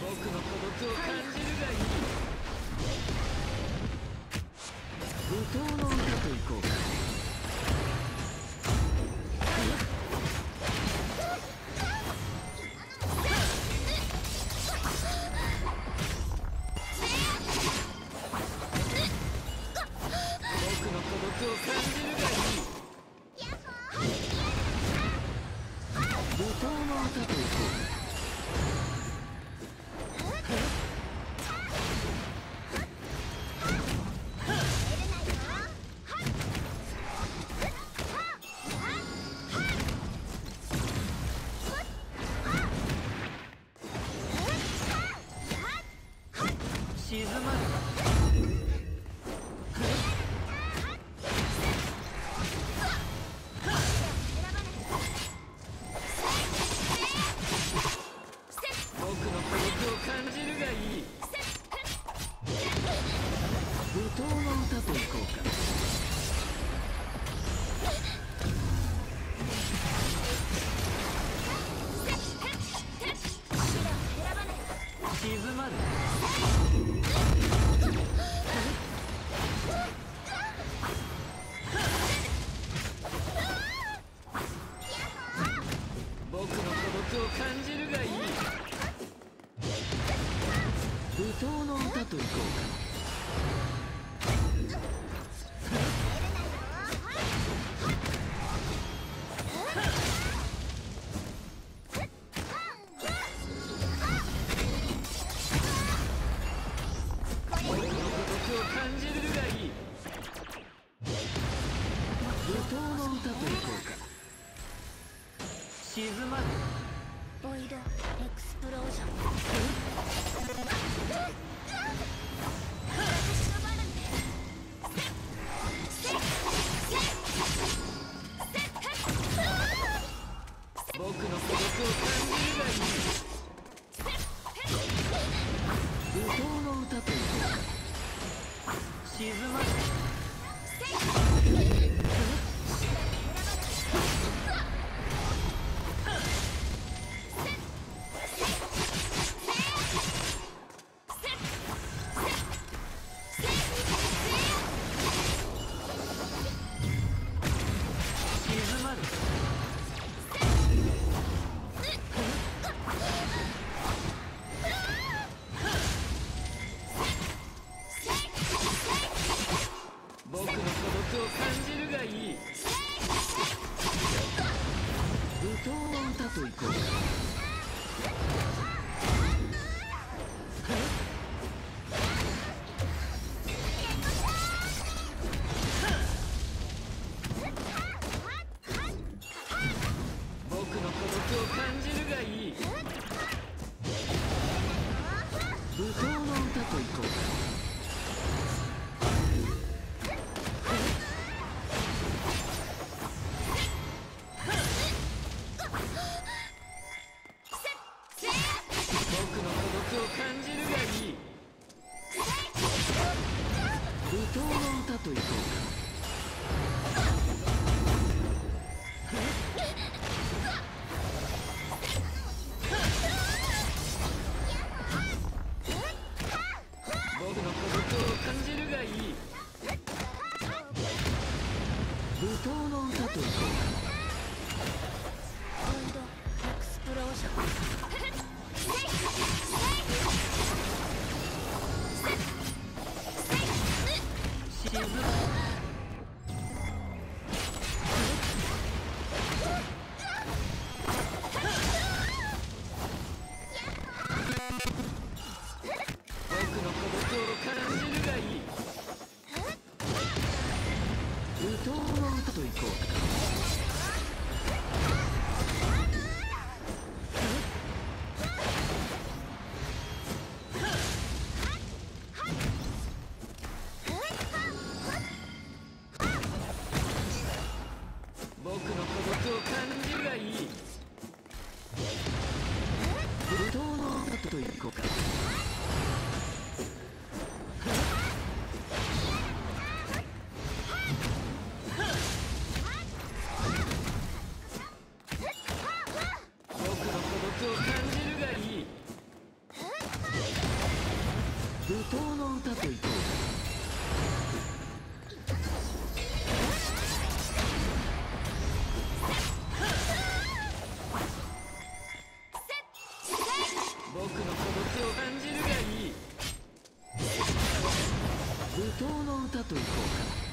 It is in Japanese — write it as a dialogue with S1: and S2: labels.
S1: 僕の孤独を感じるがいい。無糖の歌といこう。といこう沈ま
S2: ボイドエクスプロージョン。
S1: 沈またといこうか舞踏の歌といこう闘の歌といこうか。